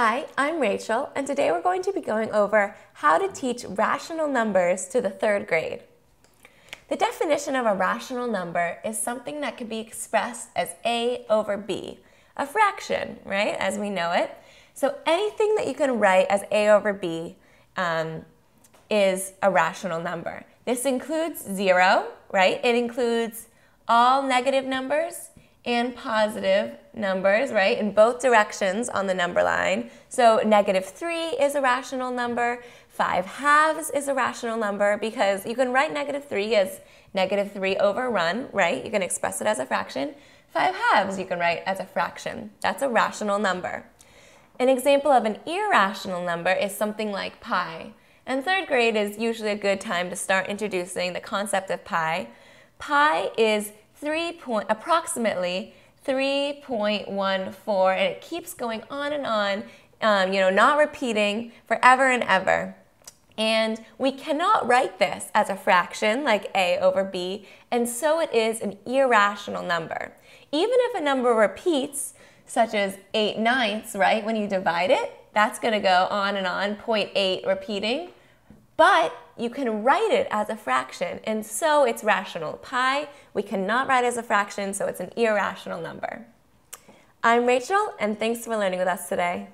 Hi, I'm Rachel, and today we're going to be going over how to teach rational numbers to the third grade. The definition of a rational number is something that can be expressed as a over b, a fraction, right, as we know it. So anything that you can write as a over b um, is a rational number. This includes zero, right? It includes all negative numbers and positive numbers, right, in both directions on the number line. So negative 3 is a rational number, 5 halves is a rational number because you can write negative 3 as negative 3 over run, right? You can express it as a fraction. 5 halves you can write as a fraction. That's a rational number. An example of an irrational number is something like pi. And third grade is usually a good time to start introducing the concept of pi. Pi is 3 point, approximately 3.14, and it keeps going on and on, um, you know, not repeating forever and ever. And we cannot write this as a fraction like a over b, and so it is an irrational number. Even if a number repeats, such as 8 ninths, right, when you divide it, that's going to go on and on, 0.8 repeating. But you can write it as a fraction, and so it's rational. Pi, we cannot write as a fraction, so it's an irrational number. I'm Rachel, and thanks for learning with us today.